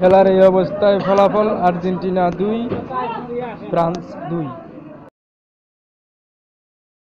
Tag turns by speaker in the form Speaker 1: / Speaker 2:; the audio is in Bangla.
Speaker 1: খেলার এই অবস্থায় ফলাফল আর্জেন্টিনা দুই ফ্রান্স দুই।